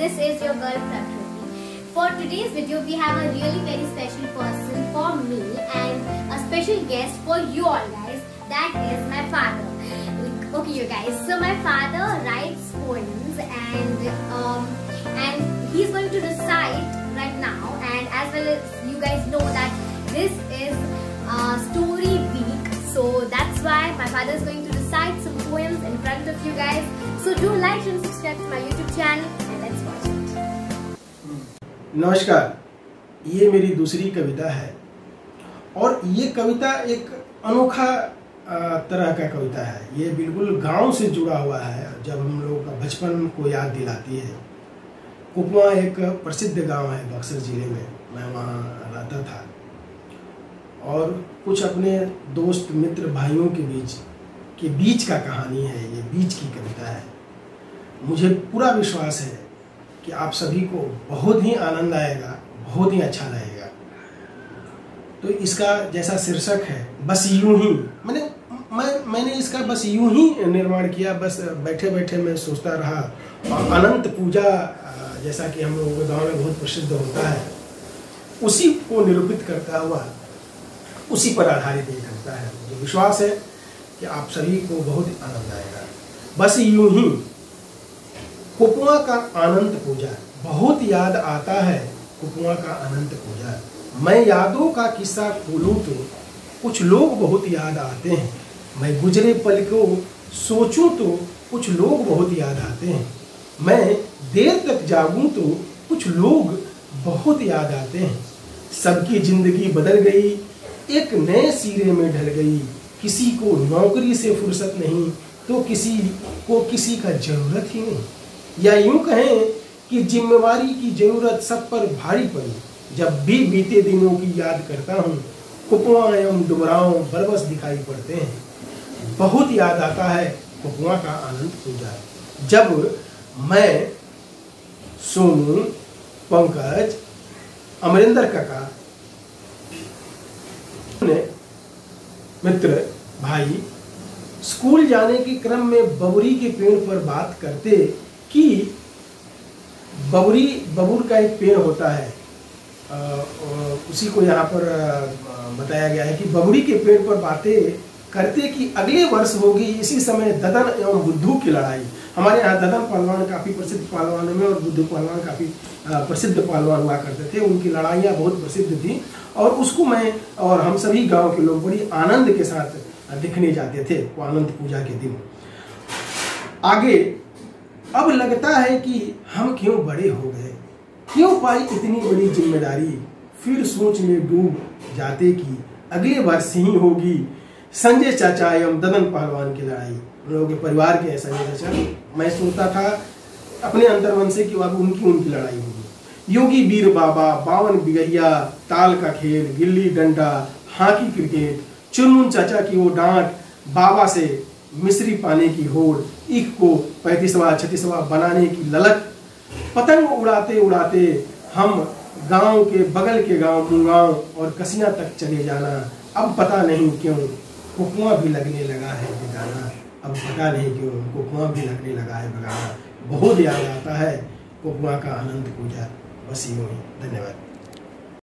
this is your girl Prakriti. For today's video, we have a really very special person for me and a special guest for you all guys. That is my father. Okay, you guys. So my father writes poems and um, and he's going to recite right now. And as well as you guys know that this is uh, story week, so that's why my father is going to recite some poems in front of you guys. So do like and subscribe to my YouTube channel नमस्कार, ये मेरी दूसरी कविता है। और ये कविता एक अनोखा तरह का कविता है। ये बिल्कुल गाँव से जुड़ा हुआ है, जब हम लोग का बचपन को याद दिलाती है। कुपवा एक प्रसिद्ध गाँव है बक्सर ज़िले में, मैं वहाँ रहता था। और कुछ अपने दोस्त, मित्र, भाइयों के बीच के बीच का कहानी है, ये बीच की कविता है। मुझे पूरा विश्वास है कि आप सभी को बहुत ही आनंद आएगा, बहुत ही अच्छा लगेगा। तो इसका जैसा शीर्षक है, बस यूँ ही। मैंने, मैं, मैंने इसका बस यूँ ही निर्माण किया, बस बैठे बैठे मैं सोचता रहा। और अनंत पूजा, जैसा कि हम लोगों के गाँव में बहुत प्रसिद्ध होता है, उसी को निरूपित करता हुआ, उसी पर आधारित ये करता है। मुझे विश्वास है कि आप सभी को बहुत आनंद आएगा। बस यूँ ही। कुकुआ का अनंत पूजा। बहुत याद आता है कुकुआ का अनंत पूजा। मैं यादों का किस्सा खोलूं तो कुछ लोग बहुत याद आते हैं। मैं गुजरे पल को सोचूं तो कुछ लोग बहुत याद आते हैं। मैं देर तक जागूं तो कुछ लोग बहुत याद आते हैं। सबकी ज़िंदगी बदल गई, एक नए सिरे में ढल गई। किसी को नौकरी से फुर्सत नहीं तो किसी को किसी का ज़रूरत ही नहीं। या यूँ कहें कि जिम्मेवारी की ज़रूरत सब पर भारी पड़ी। जब भी बीते दिनों की याद करता हूँ कुकुआ एवं डुबराओं बरबस दिखाई पड़ते हैं। बहुत याद आता है कुकुआ का आनंद पूजा। जब मैं, सोनू, पंकज, अमरिंदर काका ने मित्र, भाई, स्कूल जाने के क्रम में बबरी के पेड़ पर बात करते कि बबरी, बबूर का एक पेड़ होता है। उसी को यहाँ पर बताया गया है कि बबरी के पेड़ पर बातें करते कि अगले वर्ष होगी इसी समय ददन एवं बुद्धू की लड़ाई। हमारे यहाँ ददन पहलवान काफ़ी प्रसिद्ध पहलवानों में और बुद्धू पहलवान काफ़ी प्रसिद्ध पहलवान हुआ करते थे। उनकी लड़ाइयाँ बहुत प्रसिद्ध थी और उसको मैं और हम सभी गाँव के लोग बड़ी आनंद के साथ देखने जाते थे, आनंद पूजा के दिन। आगे अब लगता है कि हम क्यों बड़े हो गए? क्यों पाई इतनी बड़ी ज़िम्मेदारी? फिर सोच में डूब जाते कि अगले वर्ष ही होगी। संजय चाचा एवं ददन पहलवान की लड़ाई। लोगों के परिवार के हैं संजय चाचा मैं सोचता था अपने अंतर्मन से कि अब उनकी उनकी लड़ाई होगी। योगी वीर बाबा, बावन बिगैया ताल का खेल, गिल्ली डंडा, हॉकी क्रिकेट, चुनमुन चाचा की वो डांट बाबा से मिश्री पाने की होड़ इक को पैंतीसवा छत्तीसवा बनाने की ललक। पतंग उड़ाते उड़ाते हम गाँव के बगल के गाँव मुंगांव और कसिया तक चले जाना। अब पता नहीं क्यों कुकुआ भी लगने लगा है बेगाना। अब पता नहीं क्यों कुकुआ भी लगने लगा है बेगाना। बहुत याद आता है कुकुआ का आनंद पूजा। बस यूँ धन्यवाद।